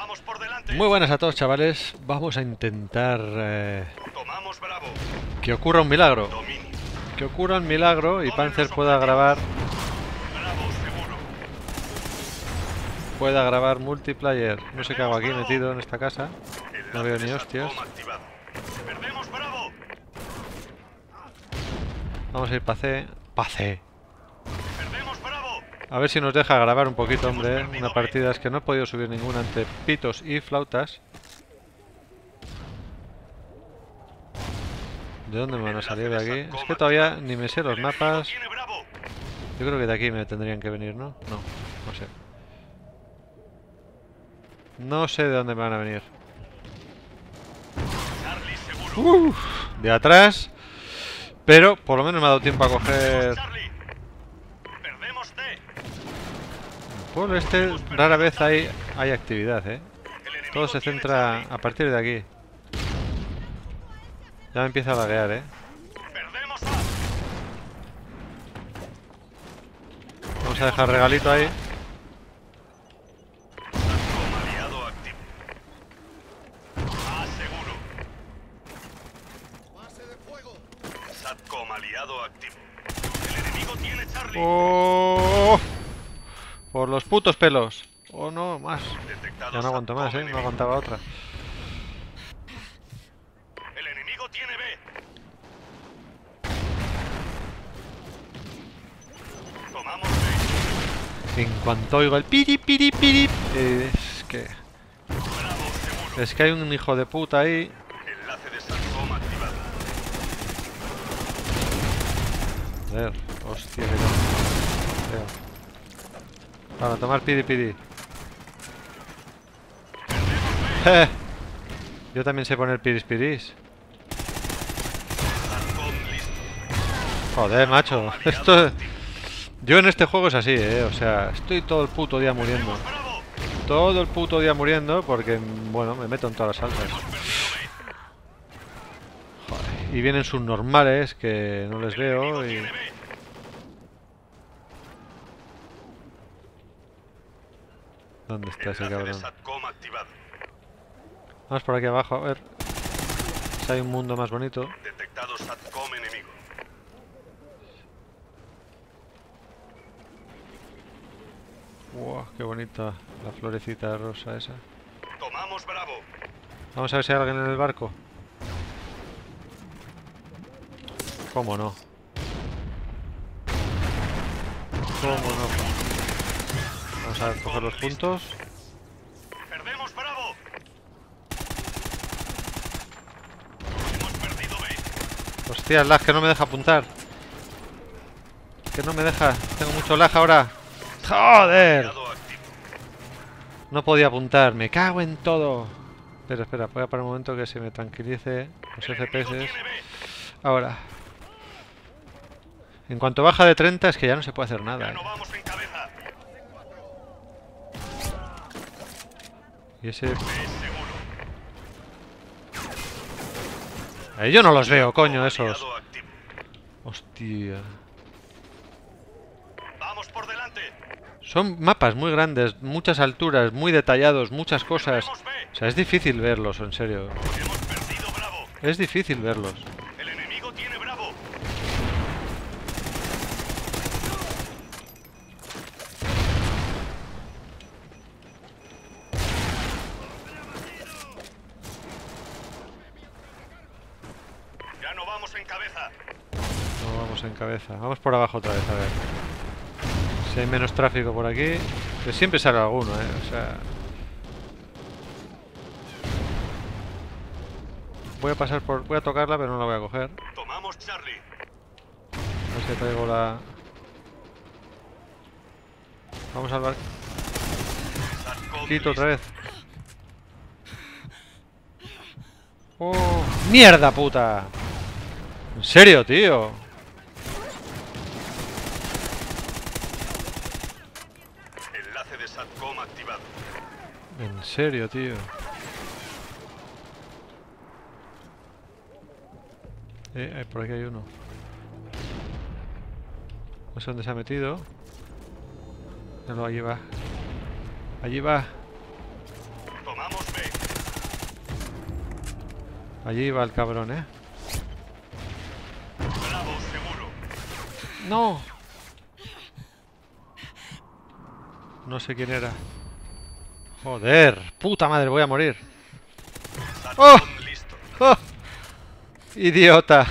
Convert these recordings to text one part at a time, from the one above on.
Vamos por delante. Muy buenas a todos, chavales. Vamos a intentar eh, Tomamos Bravo. que ocurra un milagro. Dominio. Que ocurra un milagro y Panzer pueda grabar pueda grabar multiplayer. No sé qué hago aquí metido en esta casa. No veo ni hostias. Vamos a ir para C. Pa' C. A ver si nos deja grabar un poquito, hombre. Una partida es que no he podido subir ninguna entre pitos y flautas. ¿De dónde me van a salir de aquí? Es que todavía ni me sé los mapas. Yo creo que de aquí me tendrían que venir, ¿no? No, no sé. No sé de dónde me van a venir. Charlie seguro. Uf, de atrás. Pero por lo menos me ha dado tiempo a coger... Charlie. Perdemos D. El pueblo este rara vez hay, hay actividad, ¿eh? Todo se centra a partir de aquí. Ya me empieza a laguear, ¿eh? Perdemos A. Vamos a dejar regalito ahí. SATCOM Por los putos pelos. Oh, no, más. Detectado Ya no aguanto más, ¿eh? No aguantaba otra. El enemigo tiene B. Tomamos B. En cuanto oigo el piri piri piri... es que... Bravo. Es que hay un hijo de puta ahí. Enlace de SATCOM activado. Joder, hostia, que no. Para tomar piri piri. ¡Eh! Yo también sé poner piris piris. Joder, macho. Esto... Yo en este juego es así, eh. O sea, estoy todo el puto día muriendo. Todo el puto día muriendo porque, bueno, me meto en todas las B. Joder, Y vienen subnormales que no les veo y... tiene B. ¿Dónde está ese cabrón? Vamos por aquí abajo, a ver. Si hay un mundo más bonito. Detectado SATCOM enemigo. Wow, qué bonita la florecita rosa esa. Tomamos Bravo. Vamos a ver si hay alguien en el barco. ¿Cómo no? ¿Cómo no? Vamos a coger los puntos. Perdemos Bravo. Hemos perdido B. Hostia, lag que no me deja apuntar. Que no me deja. Tengo mucho lag ahora. ¡Joder! No podía apuntar. Me cago en todo. Espera, espera. Voy a parar un momento que se me tranquilice los FPS. Ahora. En cuanto baja de 30 es que ya no se puede hacer nada. ¿eh? Y ese... Ahí yo no los veo, coño, esos. Hostia. Vamos por delante. Son mapas muy grandes, muchas alturas, muy detallados, muchas cosas. O sea, es difícil verlos, en serio. Es difícil verlos. El enemigo tiene Bravo. Ya no vamos en cabeza. No vamos en cabeza. Vamos por abajo otra vez, a ver. Si hay menos tráfico por aquí. Que siempre sale alguno, eh. O sea. Voy a pasar por. Voy a tocarla, pero no la voy a coger. Tomamos Charlie. A ver si traigo la. Vamos al barquito SATCOM otra vez. ¡Oh! ¡Mierda, puta! ¿En serio, tío? Enlace de SATCOM activado. En serio, tío. Eh, eh, por aquí hay uno. No sé dónde se ha metido. No, no, allí va. Allí va. Tomamos B. Allí va el cabrón, eh. ¡No! No sé quién era. Joder, puta madre, voy a morir. ¡Oh! ¡Oh! Idiota.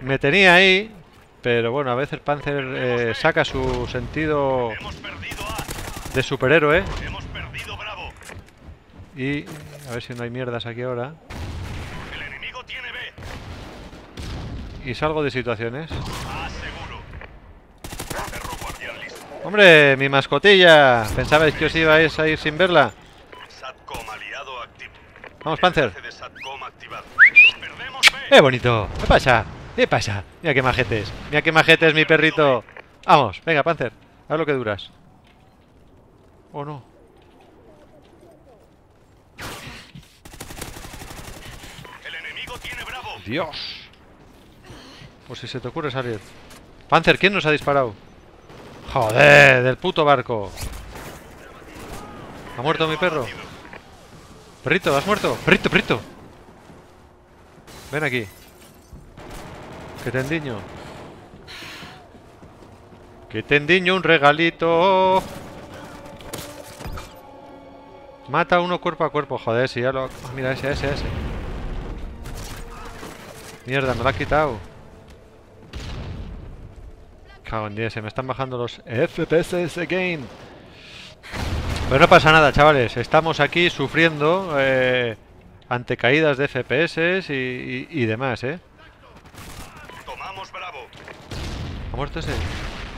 Me tenía ahí, pero bueno, a veces Panzer eh, saca su sentido de superhéroe y a ver si no hay mierdas aquí ahora. El enemigo tiene B. Y salgo de situaciones. A seguro. Perro guardián listo. ¡Hombre, mi mascotilla! ¿Pensabais que os ibais a ir sin verla? SATCOM aliado activo. Vamos, Panzer. ¡Eh, bonito! ¿Qué pasa? ¿Qué pasa? Mira qué majetes. Mira qué majetes, mi perrito. Vamos, venga, Panzer. A ver lo que duras. ¿O no? El enemigo tiene Bravo. ¡Dios! Por si se te ocurre salir. Panzer, ¿quién nos ha disparado? ¡Joder! ¡Del puto barco! ¿Ha muerto mi perro? Perrito, ¿has muerto? Perrito, perrito. Ven aquí. Que te endiño. Que te endiño un regalito. Mata uno cuerpo a cuerpo. Joder, si ya lo... Ah, mira, ese, ese, ese. Mierda, me lo ha quitado. Cago en 10, se me están bajando los FPS again. Pero no pasa nada, chavales. Estamos aquí sufriendo eh, ante caídas de FPS y, y- y demás, ¿eh? Tomamos Bravo. ¿Ha muerto ese?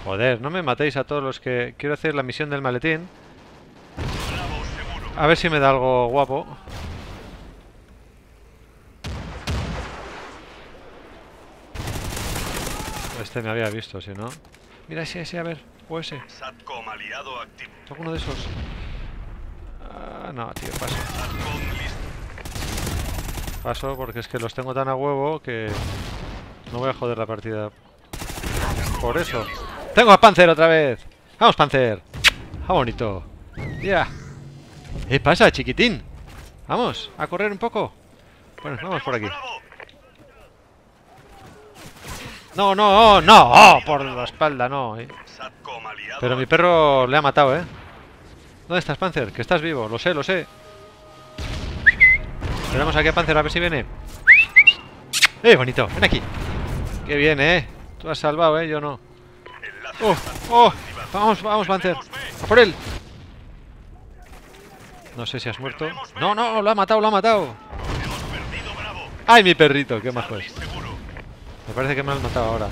Joder, no me matéis a todos los que... Quiero hacer la misión del maletín. A ver si me da algo guapo. Este me había visto, si no. Mira ese, ese, a ver. O ese. SATCOM aliado activo. ¿Alguno de esos? Ah, no, tío, paso. Paso porque es que los tengo tan a huevo que no voy a joder la partida. Por eso. ¡Tengo a Panzer otra vez! ¡Vamos, Panzer! ¡Ah, bonito! ¡Ya! ¿Qué pasa, chiquitín? Vamos, a correr un poco. Bueno, vamos por aquí. No, no, no, oh, por la espalda, no. eh. Pero mi perro le ha matado, ¿eh? ¿Dónde estás, Panzer? Que estás vivo, lo sé, lo sé. Tenemos aquí a Panzer, a ver si viene. ¡Eh, bonito! Ven aquí. Qué bien, ¿eh? Tú has salvado, ¿eh? Yo no. ¡Oh! ¡Oh! Vamos, vamos, Panzer. ¡A por él! No sé si has muerto. No, no, lo ha matado, lo ha matado. ¡Ay, mi perrito! ¡Qué majo es! Me parece que me lo han matado ahora.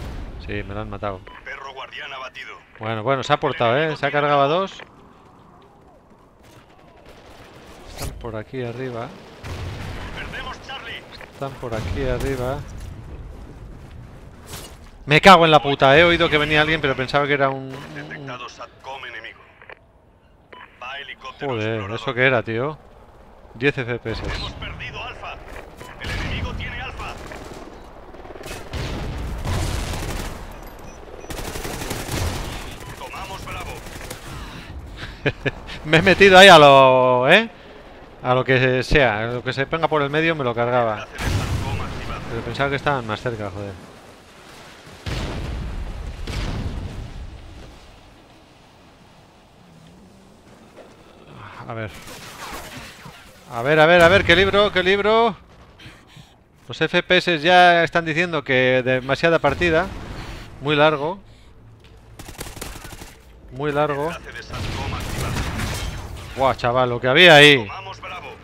Sí, me lo han matado. Perro guardián abatido. Bueno, bueno, se ha portado, ¿eh? Se ha cargado a dos. Están por aquí arriba. Perdemos Charlie. Están por aquí arriba. Me cago en la puta. He oído que venía alguien, pero pensaba que era un... Detectado SATCOM enemigo. Va helicóptero Joder. ¿eso qué era, tío? 10 FPS. Hemos perdido Alfa. El enemigo tiene Alfa. Tomamos Bravo. Me he metido ahí a lo... ¿eh? A lo que sea. A lo que se ponga por el medio me lo cargaba. Pero pensaba que estaban más cerca, joder. A ver. A ver, a ver, a ver, ¿qué libro? ¿Qué libro? Los FPS ya están diciendo que demasiada partida. Muy largo. Muy largo. Enlace de SATCOM activado. Buah, chaval, lo que había ahí.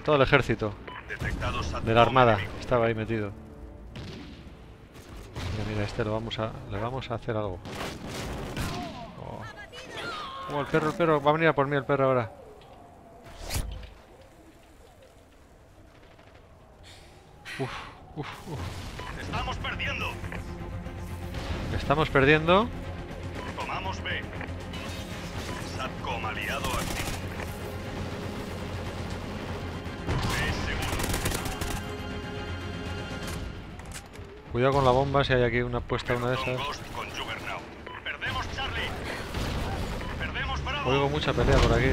Todo el ejército de la armada. Estaba ahí metido. Mira, mira, este lo vamos a, le vamos a hacer algo. Oh. Oh, el perro, el perro, va a venir a por mí el perro ahora. Uf, uf, uf. Estamos perdiendo. Estamos perdiendo. Tomamos B. SATCOM aliado activo. Cuidado con la bomba si hay aquí una puesta una de esas. Oigo mucha pelea por aquí.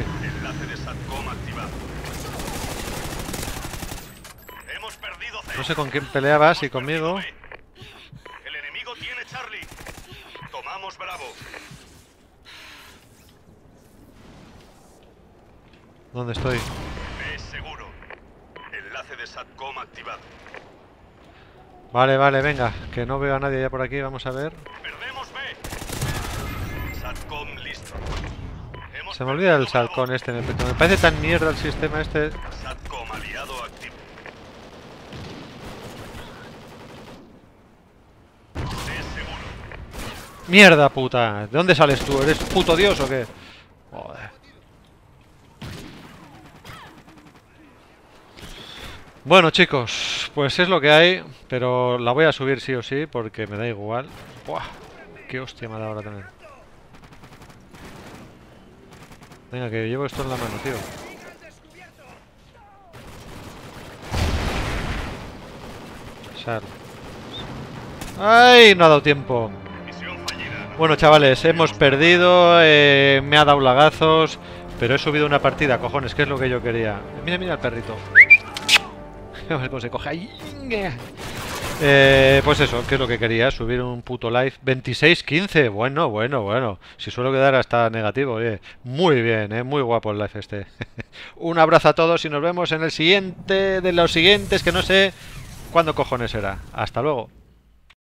No sé con quién peleaba, si conmigo. El enemigo. ¿Dónde estoy? Enlace de SATCOM activado. Vale, vale, venga. Que no veo a nadie ya por aquí. Vamos a ver. Perdemos B. SATCOM listo. Hemos Se me olvida el salcón este. Me, me parece tan mierda el sistema este. SATCOM aliado activo. ¡Mierda, puta! ¿De dónde sales tú? ¿Eres puto dios o qué? Joder. Bueno, chicos, pues es lo que hay, pero la voy a subir sí o sí porque me da igual. Buah, qué hostia me ha dado ahora también. Venga, que llevo esto en la mano, tío. Sal. ¡Ay! No ha dado tiempo. Bueno, chavales, hemos perdido, eh, me ha dado lagazos, pero he subido una partida, cojones, que es lo que yo quería. Mira, mira el perrito. Cómo se coge ahí. Eh, pues eso, que es lo que quería, subir un puto live. 26-15, bueno, bueno, bueno. Si suelo quedar hasta negativo. Muy bien, eh, muy guapo el live este. un abrazo a todos y nos vemos en el siguiente de los siguientes, que no sé cuándo cojones será. Hasta luego.